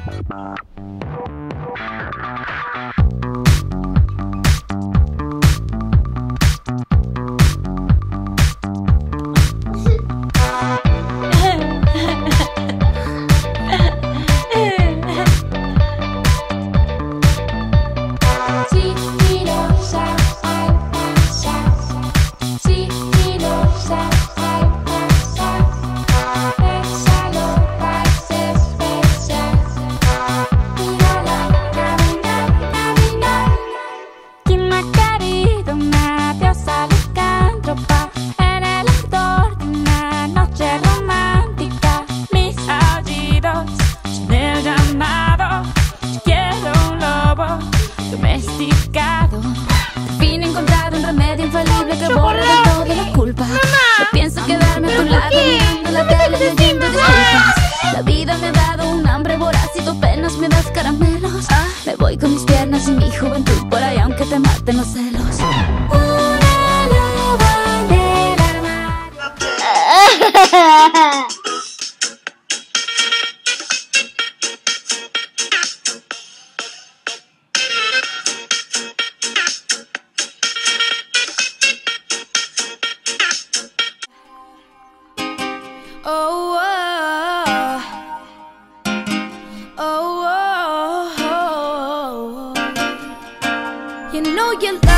拜拜。Oh, oh, oh, oh. You know you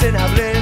insensible